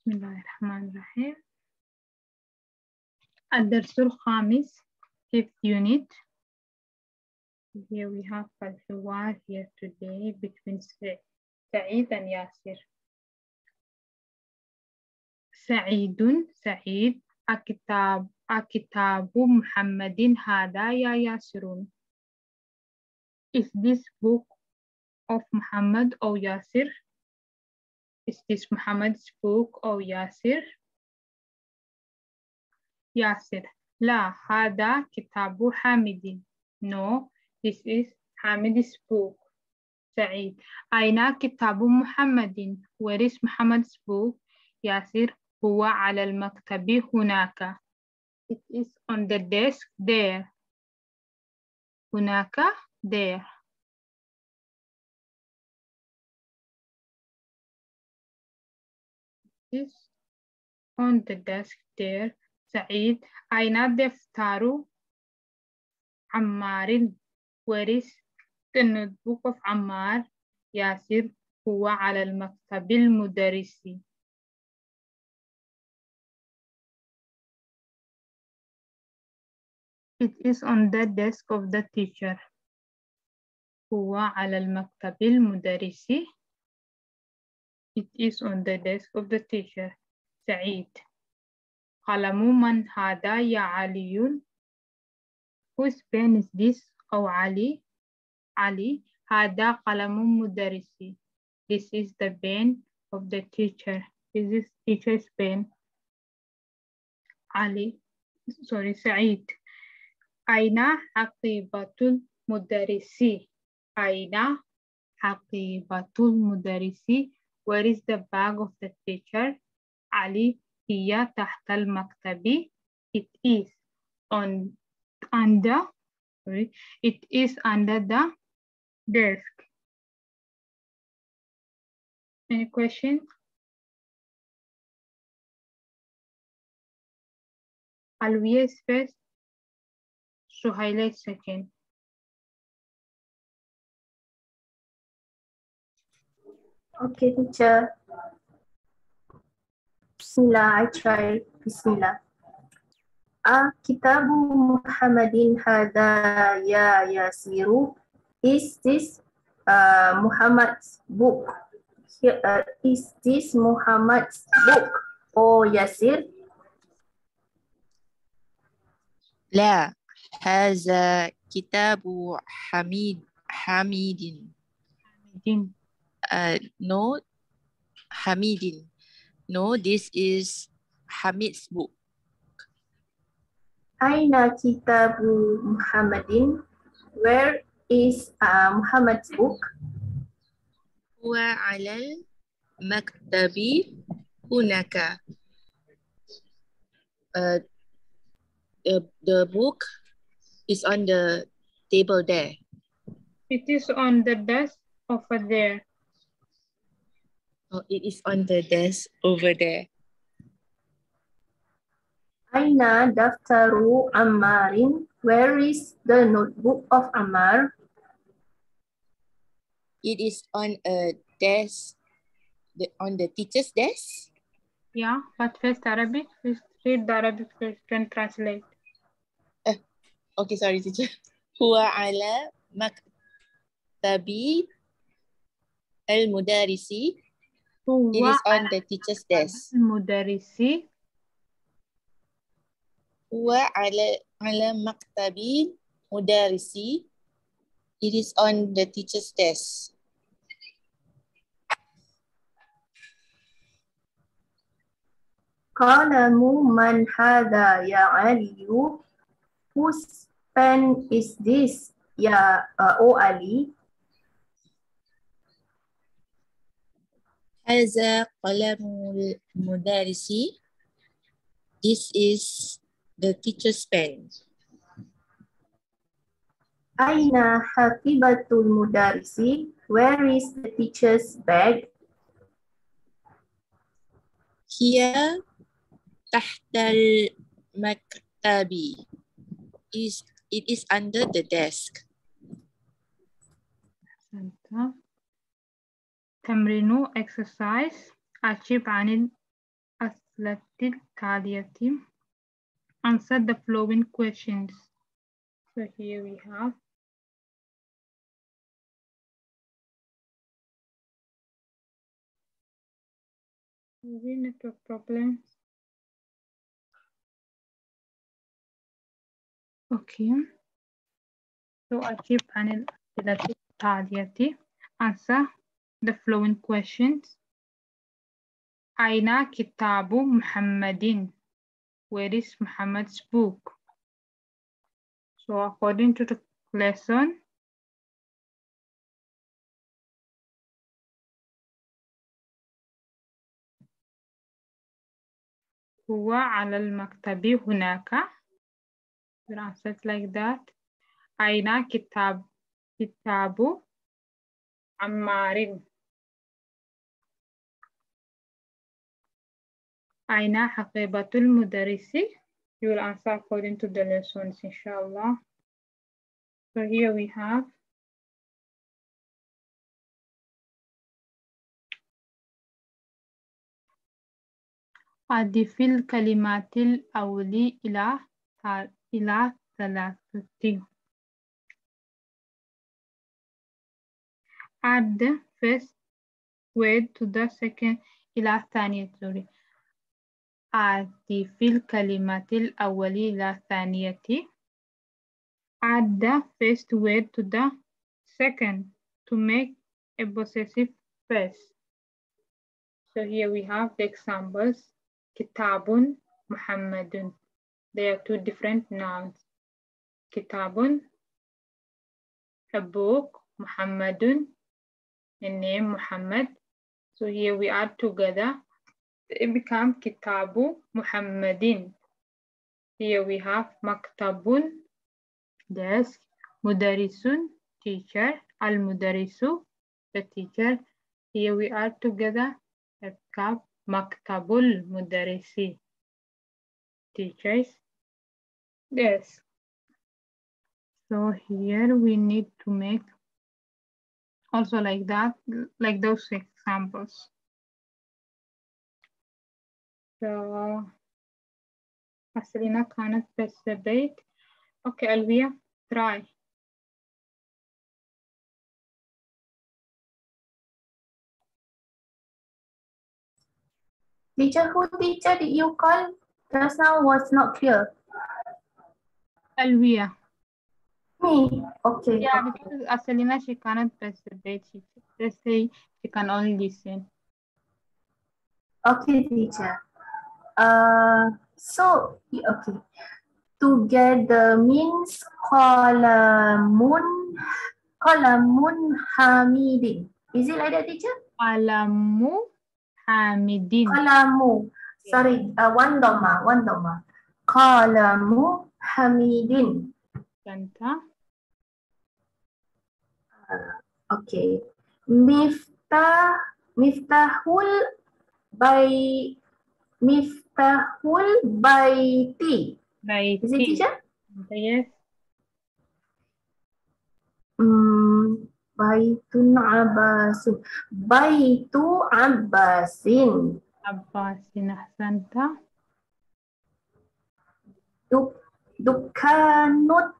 بسم الله الرحمن الرحيم. الدرس الخامس fifth unit. Here we have الحوار here today between سعيد and ياسر. سعيد سعيد. الكتاب الكتاب محمد هذا يا ياسر Is this book of Muhammad or Yasir? Is this Muhammad's book or Yasir? Yasir. La hada kitabu Hamidin. No, this is Hamid's book. Said. Aina kitabu Muhammadin. Where is Muhammad's book? Yasir. Huwa al-maktabi hunaka. It is on the desk there. Hunaka, there. is on the desk there. سعيد أين دفتر عمار Where is the notebook of عمار ياسر هو على المكتب المدرسي It is on the desk of the teacher هو على المكتب المدرسي It is on the desk of the teacher. سعيد. قلم من هذا يا علي؟ Whose pen is this? أو علي؟ علي. هذا قلم مدرسي. This is the pen of the teacher. This is teacher's pen. علي. Sorry, سعيد. أين حقيبة المدرس؟ أين حقيبة المدرس؟ where is the bag of the teacher? Ali hiya tahta al-maktabi. It is on under sorry, it is under the desk. Any questions? Alvia is first, Suhaila is second. Okay, teacher. Bismillah, I try. Bismillah. Ah, kitabu Muhammadin hada ya Yasiru. Is this uh, Muhammad's book? Here, uh, is this Muhammad's book? Oh, Yasir? لا هذا كتاب حميد حميد Jin. uh, no, Hamidin. No, this is Hamid's book. Aina Kitabu Muhammadin. Where is uh, Muhammad's book? Huwa alal maktabi hunaka. Uh, the, the book is on the table there. It is on the desk over there. Oh, it is on the desk over there. Aina daftaru Ammarin. Where is the notebook of Ammar? It is on a desk, the, on the teacher's desk. Yeah, but first Arabic, first read the Arabic first, and translate. Uh, okay, sorry teacher. Huwa ala maktabi al-mudarisi هو It is on على the teacher's desk. المدرس هو على على مكتب المدرس. It is on the teacher's desk. Qalamu man hada ya Ali? Whose pen is this ya uh, O هذا قلم المدرس. This is the teacher's pen. Aina hakibatul mudarisi? Where is the teacher's bag? Here تحت المكتب. Is it is under the desk. أحسنت. تمرين exercise أجب عن التالية answer the following questions so here we have maybe network problems okay so أجيب عن الأسئلة التالية answer the following questions أين كتاب محمد where is Muhammad's book so according to the lesson هو على المكتب هناك translate like that أين كتاب كتاب عمار أين حقيبة المدرس you will answer according to the lessons inshallah so here we have أضف الكلمات الأولي إلى إلى ثلاثة add the first word to the second إلى الثانية sorry أضف الكلمات الأولي إلى الثانية add the first word to the second to make a possessive phrase so here we have the examples كتاب محمد They are two different nouns. Kitabun, a book, Muhammadun, a name Muhammad. So here we add together. it becomes Kitabu Muhammadin. Here we have Maktabun, desk, Mudarisun, teacher, Al Mudarisu, the teacher. Here we are together. Becomes Maktabul Mudarisi teachers. Yes. So here we need to make also like that, like those examples. Marcelina cannot participate. Okay, Alvia, try. Teacher, who teacher did you call? Just now was not clear. Elvia. Me? Okay. Yeah, because Aselina, she cannot participate. She, they say she can only listen. Okay, teacher. Uh, so okay. Together means qalamun qalamun hamidin. Is it like that, teacher? Alamu Hamidin. Qalamu. Sorry, uh, one doma, one doma. Qalamu hamidin. Kanta. Okay. Miftah Miftahul by Miftahul baiti. Baiti. Is it teacher? Yes. Hmm, baitun Abbasin. Baitu Abbasin. Abbasin Ahsanta. Duk, dukanut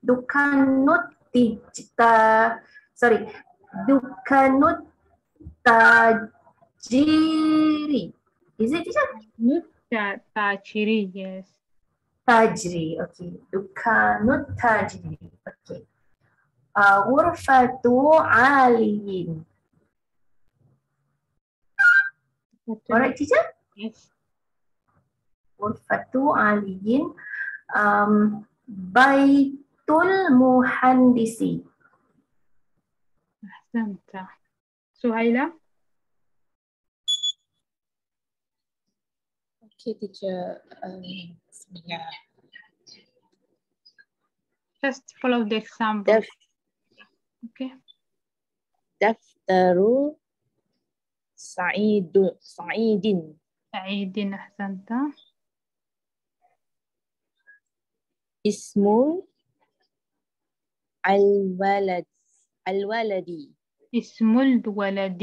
dukanut tijta sorry dukanut tajiri is it teacher Nut ta- Tachiri, yes. tajri okay dukanut tajri okay uh, ghurfatu aliyin alright teacher Yes. ghurfatu aliyin um, baitul muhandisi Ahsanta. Suhaila. Okay, teacher. Um, yeah. Just follow the example. Def okay. دفتر سعيد سعيد سعيد أحسنت. اسم الولد الولد اسم الولد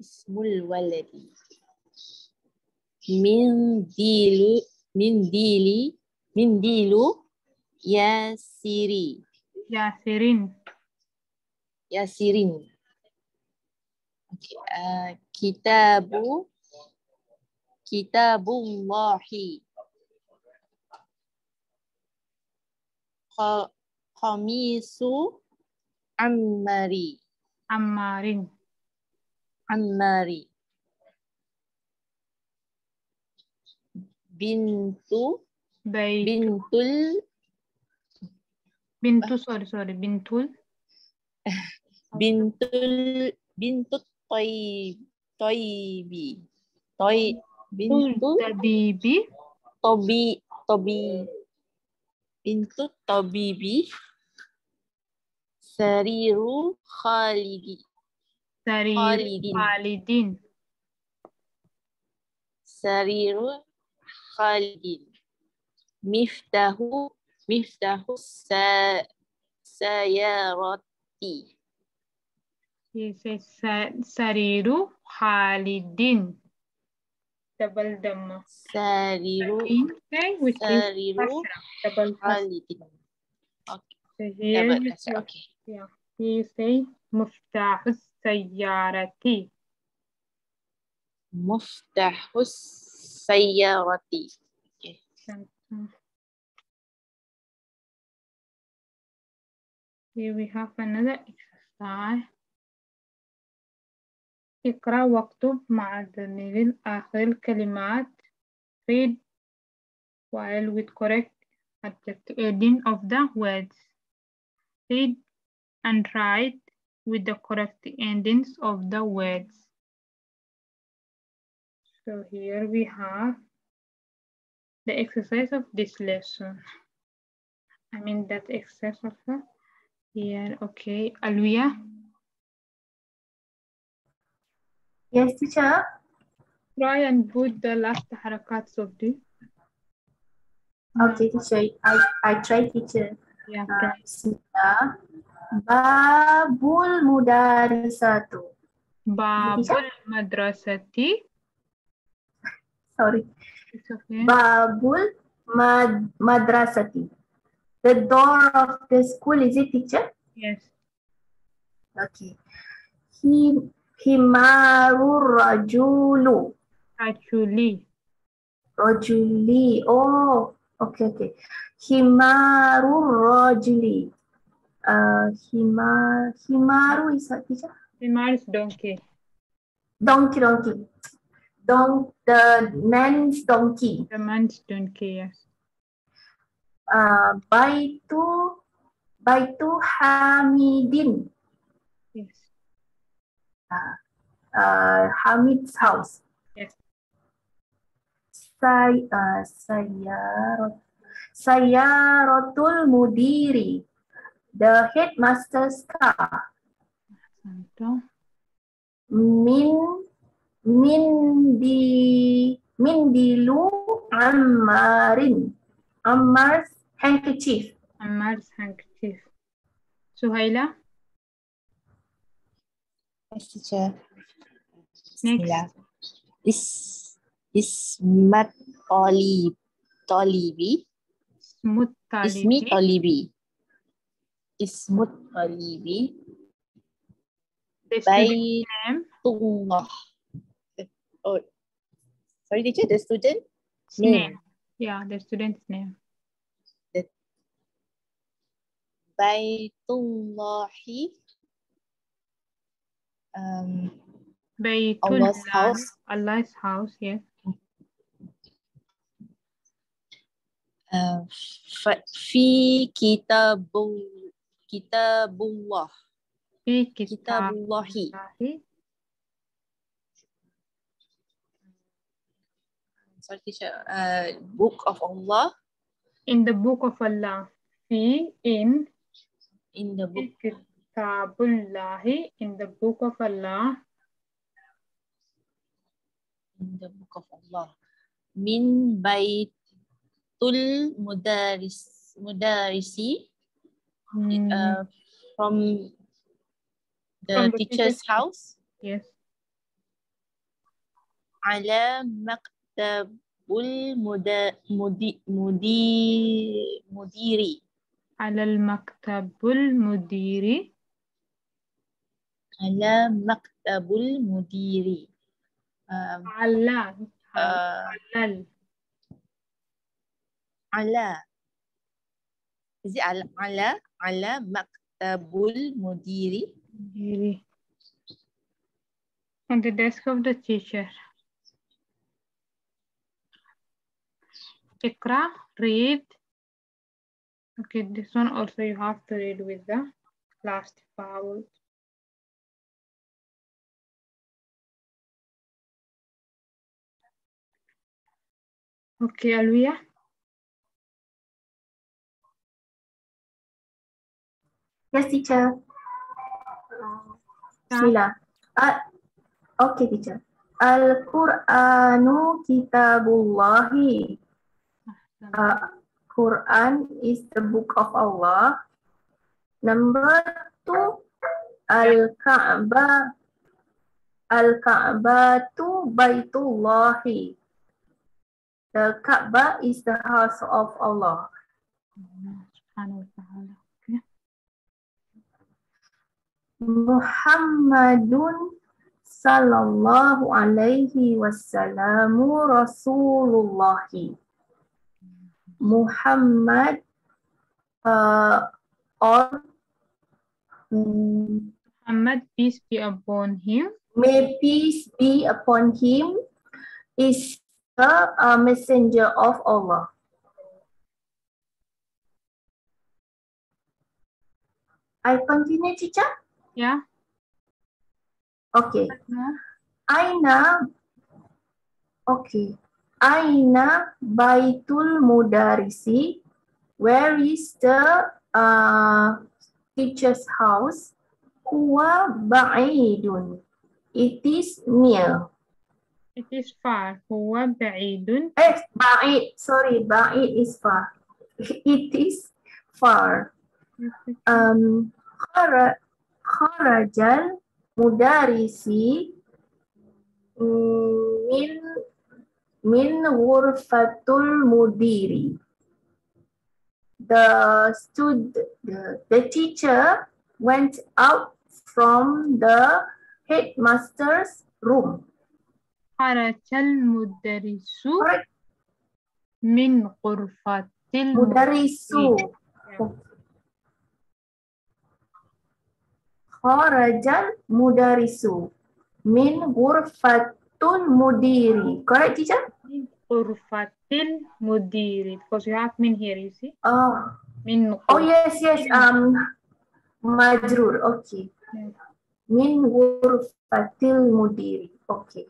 اسم الولد Mindilu mindili mindilu yasiri Yasirin. yasirin. Okay. Uh, kitabu kitabullahi. Qa- Qamisu ammari Ammarin. ammari. Bintu Bait. bintul Bintu, sorry, sorry. Bintul. bintul bintut toy toybi toy bintu Tabibi. tobi tobi bintu tobibi sariru khalidi Sarir. Khalidin. Khalidin. sariru خالدين. مفتاح مفتاح السيارة سرير خالدين. double دم. سرير سرير خالد okay. So here say, say مفتاح السيارتي. مفتاح السيارة Okay. Here we have another exercise. اقرأ واكتب مع ضمير آخر الكلمات. Read while with correct adjective ending of the words. Read and write with the correct endings of the words. So here we have the exercise of this lesson. I mean that exercise also. Here, okay. Alvia, Yes, teacher. try and put the last harakats of the. Okay, teacher. I, I try, teacher. Yeah, Uh, try. Bismillah. Babul mudarisatu. Babul madrasati. Sorry. It's okay. Babul mad madrasati. The door of the school, is it, teacher? Yes. Okay. He, himarur rajulu. Actually, Rajuli. Oh, okay, okay. Himarur rajuli. Uh, himar, himaru is what, teacher? Himar is donkey. Donkey, donkey. Don, the man's donkey. The man's donkey, yes. Uh, Baitu, Baitu Hamidin. Yes. Uh, Hamid's house. Yes. Say, uh, Sayarat, Sayaratul Mudiri. The headmaster's car. Santo. Min, min di, min dilu Ammarin. Ammar's handkerchief. Ammar's handkerchief. Suhaila, Yes, teacher. Next. Bismillah. Is Ismat Talib Talibi. smooth Ismi talibi. Talibi. Ismut Talibi. Name, Baitullah. Oh, sorry, teacher. The student name. name. Yeah, the student's name. Baitullahi. Um, Baytullah. Allah's house. Allah's house, yes. uh, fi kitabul kitabullah. Fi Kitabullahi. kitabillahi. Sorry, teacher. Uh, book of Allah. In the book of Allah. Fi in In the book. kitabullahi. In the book of Allah. In the book of Allah. Min baitul mudaris mudarisi. Hmm, Uh, from the From the teacher's teacher's house. yes. Ala maktab كتاب المدير على المكتب المديري. على مكتب المدير على آه، على على. زي على على على مكتب المدير on the desk of the teacher. Ikra, read. Okay, this one also you have to read with the last vowel. Okay, Alvia. Yes, teacher. Bismillah. Uh, okay, teacher. Al-Qur'anu kitabullahi Uh, Quran is the book of Allah. Number two, Al-Ka'bah. Al-Ka'bah tu Baitullahi. The Ka'bah is the house of Allah. Muhammadun sallallahu alaihi wasallamu Rasulullahi. Muhammad uh, or mm, Muhammad peace be upon him may peace be upon him is the uh, messenger of Allah. I continue, teacher. yeah Okay. Aina Okay. Aina baitul mudarisi? Where is the uh, teacher's house? Huwa ba'idun. It is near. It is far. Huwa ba'idun. Eh, ba'id. Sorry, ba'id is far. It is far. Um, kharajal mudarisi mm, min min ghurfatul mudiri. The stud the, the teacher went out from the headmaster's room. خرج المدرس Correct. من غرفة المدرس Mudarisu. Kharajal mudarisu min Urfatun Mudiri. Correct, teacher? Urfatin Mudiri. Because you have min here, you see? Oh. Min oh, yes, yes. Um, Majrur. Okay. Hmm. Min urfatil Mudiri. Okay.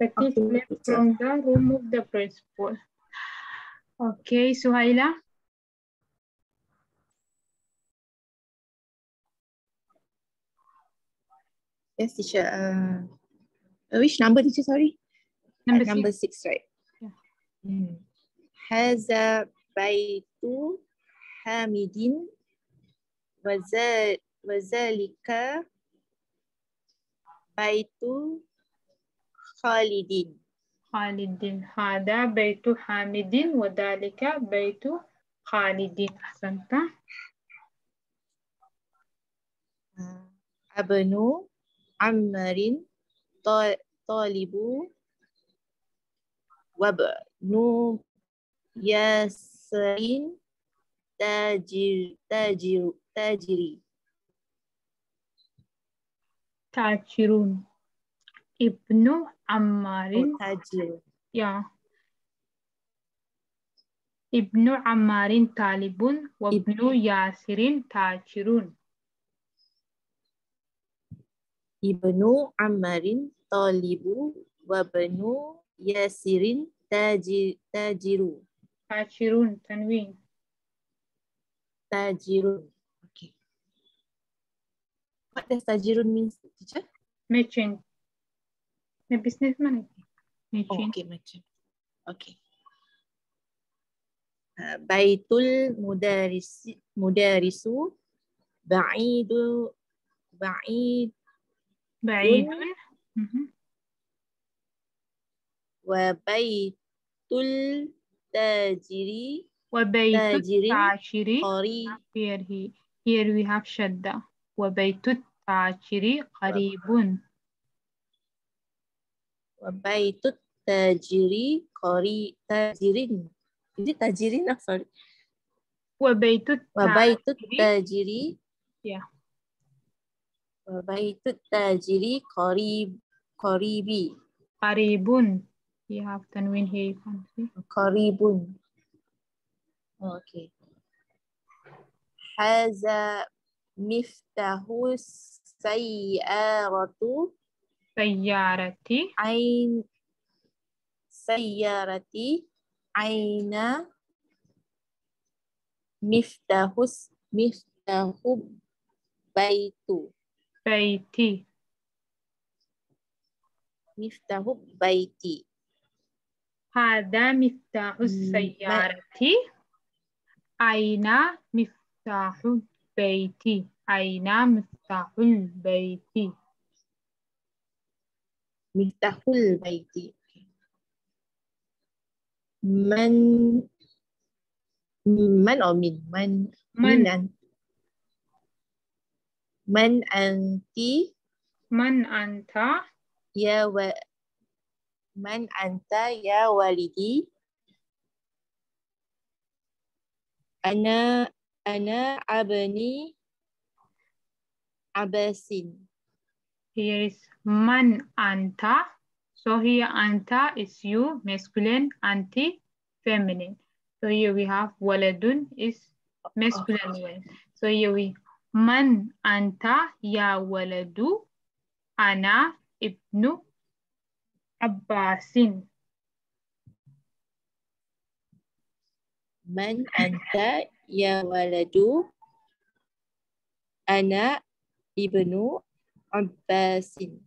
Petit okay, of the principal. Okay, Suhaila. Yes, teacher. Uh, which number did you sorry? Number, uh, number six, right? Yeah. Mm. هذا بيت حامد وذلك بيت خالد خالد هذا بيت حامد وذلك بيت خالد أحسنت ابن عمر طالب وابن ياسر تاجر تاجر تاجري. تاجرون. ابن عمار. تاجر. يا. ابن عمار طالب وابن ياسر تاجرون. ابن عمار talibu wa banu yasirin tajir, tajiru. Tajirun, tanwin. Tajirun. Okay. What does tajirun mean, teacher? Merchant. The business money. Merchant. Oh, okay, merchant. Okay. Uh, baitul mudaris mudarisu ba'idu ba'id ba'idun وبيت التاجر وبيت تاجر التاجر قريب here he here we have شدة وبيت التاجر قريب وبيت التاجر قريب تاجر Is it tajirin? Oh, sorry. وبيت وبيت التاجر التاجر yeah وبيت التاجر قريب قريبي. قريب you have تنوين here you can see. قريب أوكي هذا مفتاح السيارة. سيارتي. عين سيارتي. عين مفتاح مفتاح بيت بيتي. مفتاح بيتي. هذا مفتاح السيارة. أين مفتاح البيت أين مفتاح البيت مفتاح البيت. من من أو من؟ من من من. أنت؟ من أنت؟ من أنت؟ يا و من أنت يا والدي أنا أنا ابني عباس Here is من أنت So here أنت is you masculine أنت feminine So here we have ولد is masculine one So here we من أنت يا ولد أنا ibnu Abbasin. Man anta ya waladu ana ibnu Abbasin.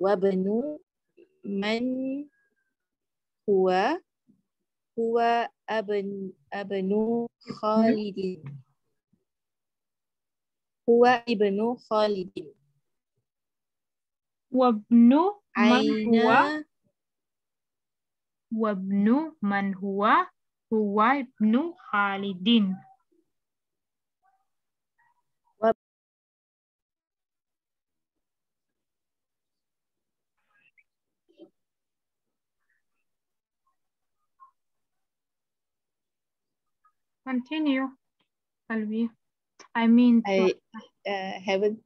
Wa benu man huwa huwa aben, abnu Khalidin. Huwa ibnu Khalidin. وابن من أين هو وابن من هو هو ابن خالد Continue, Alvi. I mean, I uh, haven't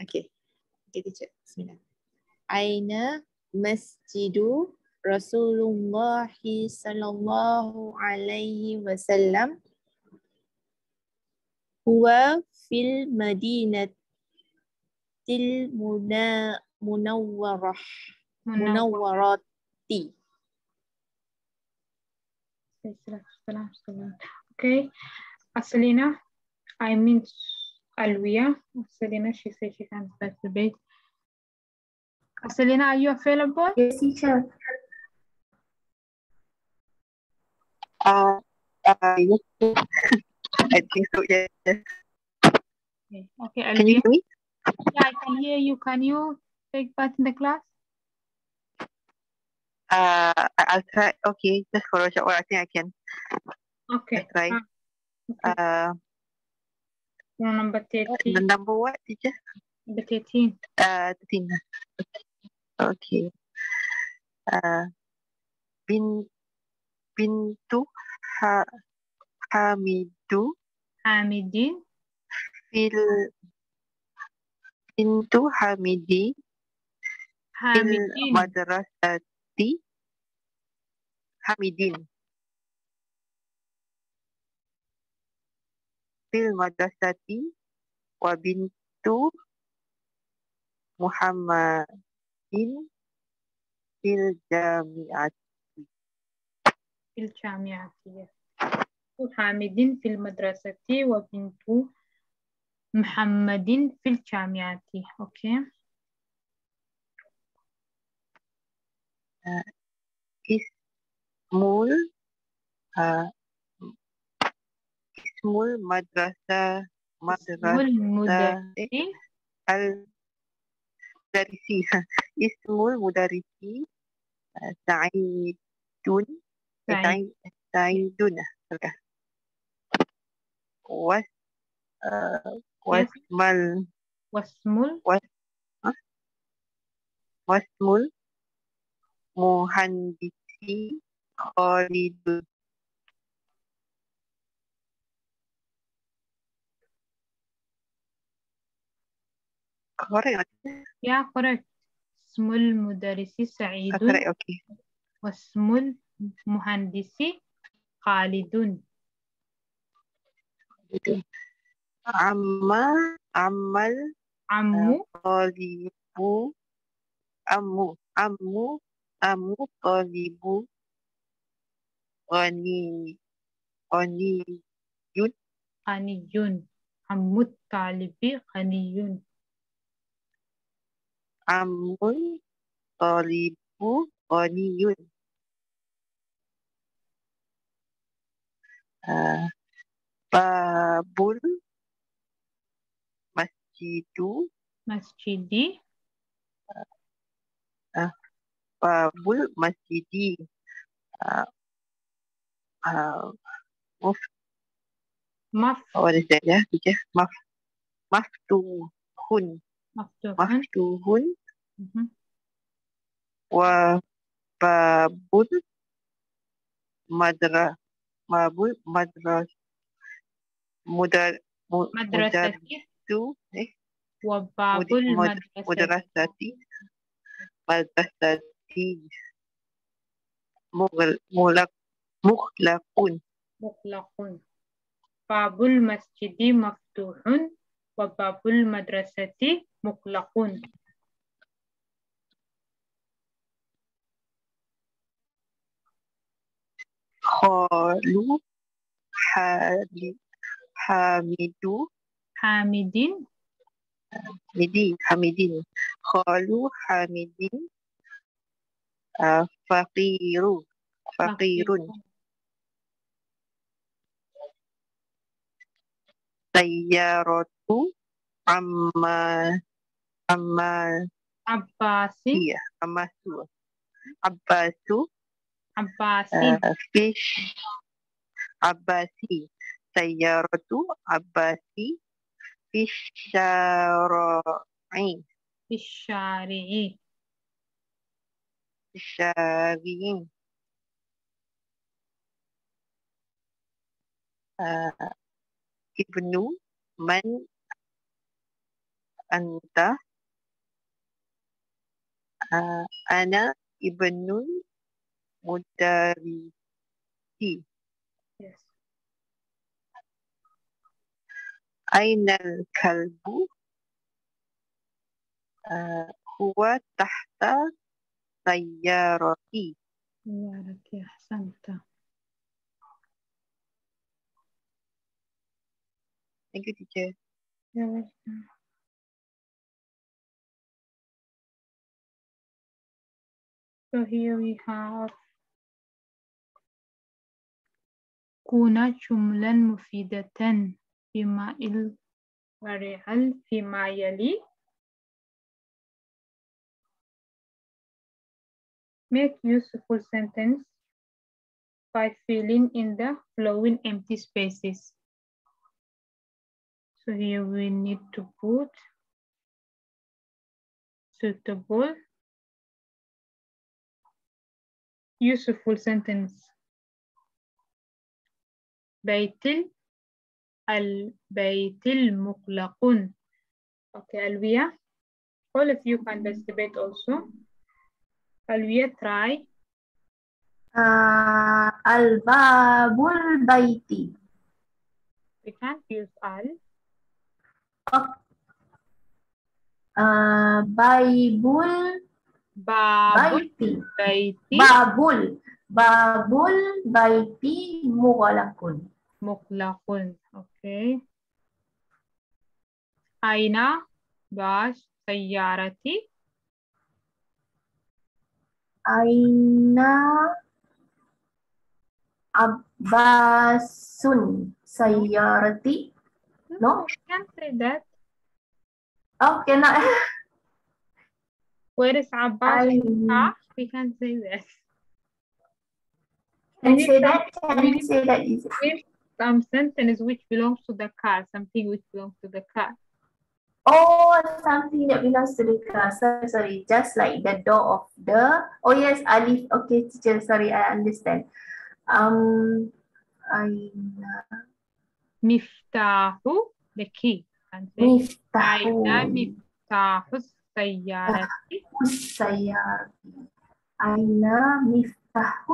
okay Okay, teacher. Bismillah. Aina masjidu Rasulullah sallallahu alaihi wasallam huwa fil madinah til muna munawwarah munawwarati Okay. Aslina, I mean Alvia. Aselina, she said she can start the debate. Aselina, are you available? Yes, teacher. Uh, uh, yes, yes. I think so. Yes. yes. Okay, okay Can you hear me? Yeah, I can hear you. Can you take part in the class? Uh, I- I'll try. Okay, just for a short while. I think I can. Okay. That's right. ah, okay. Uh, Number the 13. number what, teacher? Number 13. Uh, 13. Okay. Uh, bin bintu ha Hamidu Hamidin. fil bintu Hamidi fil Hamidin. madrasati Hamidin fil madrasati wa bintu Muhammadin fil jami'at في الجامعة yes. حامد في المدرسة وبنت محمد في الجامعة okay ismul uh, Ismul Madrasah Madrasah Mudarisi. Al Mudarisi. Ismul Mudarisi uh, eh, Sa'idun. Eh, Sa'idun. Eh, Sa'idun. Was Wasmal. Wasmul. Was, ha? Wasmul Muhandisi Khalidun. correct. Yeah, correct. Small mudarisi sa'idun. Correct, okay. Wasmul muhandisi khalidun. Amma, ammal. Ammu. Qalibu. Ammu. Ammu. Ammu qalibu. Qani. Qani. Yun. Qani yun. Ammu talibi qani yun. Amun Talibu Ghaniyun uh, Babul Masjidu. Masjidi. Babul Masjidi. Uh, uh, maf what is that yeah teacher Maf Maftuhun مفتوح مفتوح وباب مدرسة مدرسة مدر مدرسة وباب المدرسة مدرسة مدرسة مغلق مغلقون. مغلقون. باب المسجد مفتوح وباب المدرسة مقلقون. خالو حالي حامدو. حامدين. حامدين حامدين. خالو حامدين. آه، فقير فقير سيارة عمّا Amal. Abbasin. Ya, Amasu. Abbasu. Abbasin. Uh, eh, fish. Abbasi. Sayyaratu Abbasi. Fisharai. Fisharai. Fisharai. Uh, eh, Ibnu Man Anta uh, ana ibnun mudarisi yes. Aina kalbu. Uh, huwa tahta sayyarati ya ahsanta. Thank you teacher. You're welcome. So here we have كون جملا مفيدة بما ال ورعل فيما يلي Make useful sentence by filling in the following empty spaces. So here we need to put suitable useful sentence. بيت ال- البيت المغلق. Okay, Alvia. All of you can participate also. Alvia, try. Uh, Al-babul baiti. We can't use al. Uh, Baibul Babul Baiti. Baiti. Babul. Babul, baiti, muklakun. Muklakun. Okay. Aina, baş, sayyarati. Aina, abbasun, sayyarati. No? Hmm, no? Can't say that. Okay, oh, no. Where is Abbas? I... We can't say this. Can we say that? Can you say that? With some sentence which belongs to the car, something which belongs to the car. Oh, something that belongs to the car. Sorry, sorry. Just like the door of the. Oh yes, I leave. Okay, teacher. Sorry, I understand. Um, I. Miftahu, the key. Miftahu. Miftahu السيارة السيارة أين مفتاح